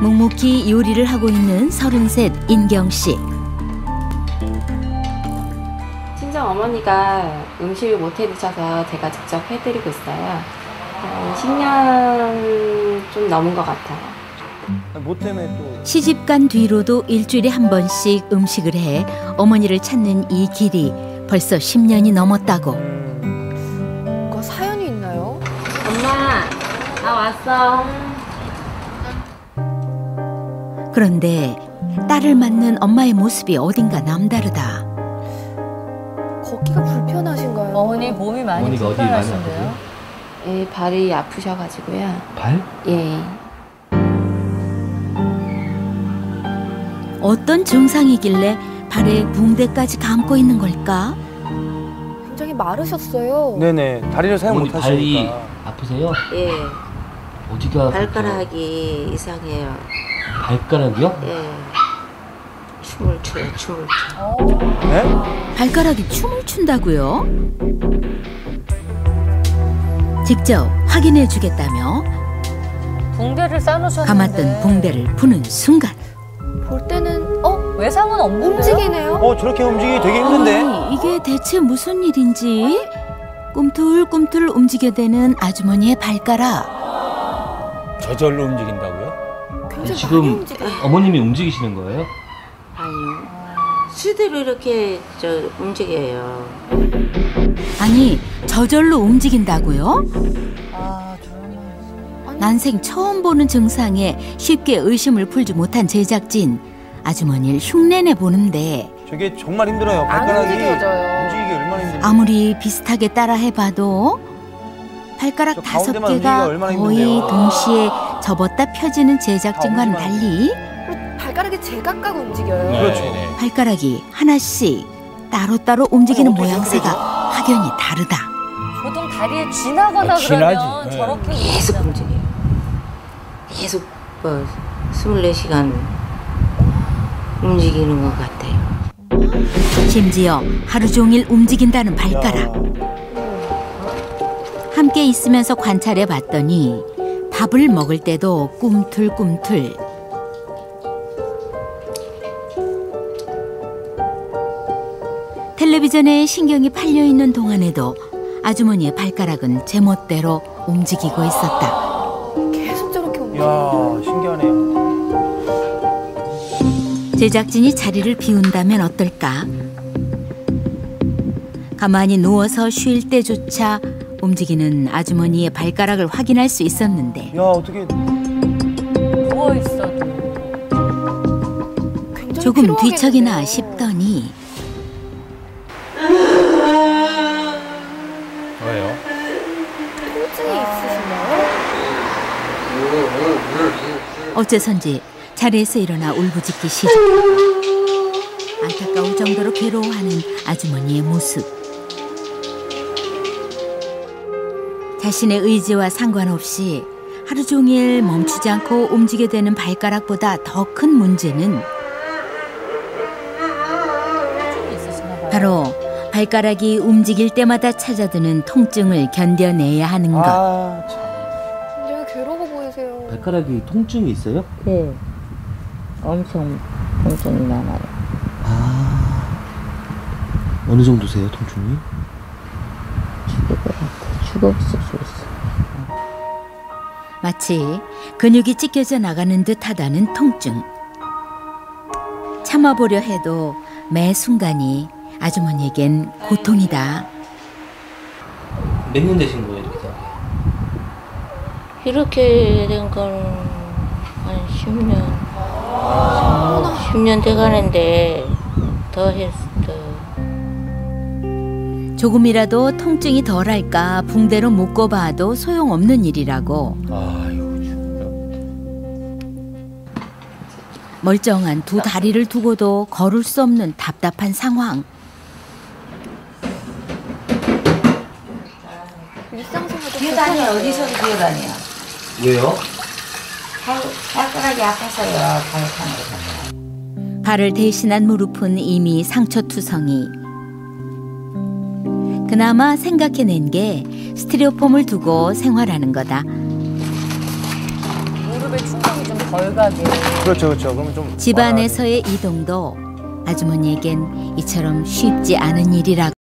묵묵히 요리를 하고 있는 서른셋 인경 씨. 친정 어머니가 음식을 못 해드셔서 제가 직접 해드리고 있어요. 한 10년 좀 넘은 것 같아요. 뭐 또 시집 간 뒤로도 일주일에 한 번씩 음식을 해 어머니를 찾는 이 길이 벌써 10년이 넘었다고. 뭔가 사연이 있나요? 엄마, 나 왔어. 그런데 딸을 맞는 엄마의 모습이 어딘가 남다르다. 걷기가 불편하신가요? 어머니 몸이 많이 어머니가 어디 많이 불편하신데요? 예, 발이 아프셔가지고요. 발? 예. 어떤 증상이길래 발에 붕대까지 감고 있는 걸까? 굉장히 마르셨어요. 네네 다리를 사용 어머니 못 발이 하시니까 아프세요? 예, 어디가 발가락이 이상해요. 발가락이요? 예. 춤을 춰요, 춤을 춰. 어, 네? 발가락이 춤을 춘다고요? 직접 확인해 주겠다며 붕대를 싸놓으셨는데 감았던 붕대를 푸는 순간 볼 때는 어 외상은 없는데요? 움직이네요. 어 저렇게 움직이기 되게 힘든데 아니, 이게 대체 무슨 일인지 꿈틀꿈틀 움직여 대는 아주머니의 발가락 저절로 움직인다고요? 지금. 어머님이 움직이시는 거예요? 아니요. 수대로 이렇게 저 움직여요. 아니 저절로 움직인다고요? 아. 난생 처음 보는 증상에 쉽게 의심을 풀지 못한 제작진 아주머니를 흉내내 보는데 저게 정말 힘들어요 안 발가락이. 움직이기 얼마나 힘든데 아무리 비슷하게 따라 해봐도 발가락 저 다섯 개가 거의. 동시에 접었다 펴지는 제작진과는 다 달리 발가락이 제각각 움직여요. 그렇죠 발가락이 하나씩 따로따로 움직이는 모양새가 확연히 다르다. 보통 다리에 아, 쥐나지. 그러면 네. 저렇게 계속. 움직여요. 계속 뭐 24시간 움직이는 것 같아요. 심지어 하루 종일 움직인다는 발가락. 야, 함께 있으면서 관찰해 봤더니 밥을 먹을 때도 꿈틀꿈틀. 텔레비전에 신경이 팔려 있는 동안에도 아주머니의 발가락은 제멋대로 움직이고 있었다. 계속 저렇게 움직여요. 야 신기하네요 제작진이 자리를 비운다면 어떨까? 가만히 누워서 쉴 때조차 움직이는 아주머니의 발가락을 확인할 수 있었는데 야 어떻게 누워 굉장히 조금. 뒤척이나 싶더니 왜요? 통증이 있으신가요? 어째선지 자리에서 일어나 울부짖기 시작. 안타까울 정도로 괴로워하는 아주머니의 모습. 자신의 의지와 상관없이 하루 종일 멈추지 않고 움직게 되는 발가락보다 더 큰 문제는. 바로 발가락이 움직일 때마다 찾아드는 통증을 견뎌내야 하는 것. 아 참. 굉장히 괴로워 보이세요. 발가락이 통증이 있어요? 네. 엄청 통증이 많아요. 아 어느 정도세요 통증이? 마치 근육이 찢겨져 나가는 듯하다는 통증. 참아보려 해도 매 순간이 아주머니에겐 고통이다. 몇 년 되신 거예요 이렇게 다? 이렇게 된 건 한 10년. 10년 돼 가는데 더 했어. 조금이라도 통증이 덜할까 붕대로 묶어 봐도 소용없는 일이라고 아유. 멀쩡한 두 다리를 두고도 걸을 수 없는 답답한 상황. 기어다니. 어디서 기어다녀? 왜요? 발, 발가락이 아파서요. 발을 대신한 무릎은 이미 상처투성이. 그나마 생각해낸 게 스티로폼을 두고 생활하는 거다. 무릎 무릎에 충격이 좀 덜 가게. 그렇죠, 그렇죠. 그러면 좀 집안에서의 이동도 아주머니에겐 이처럼 쉽지 않은 일이라고